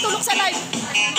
tulog sa live.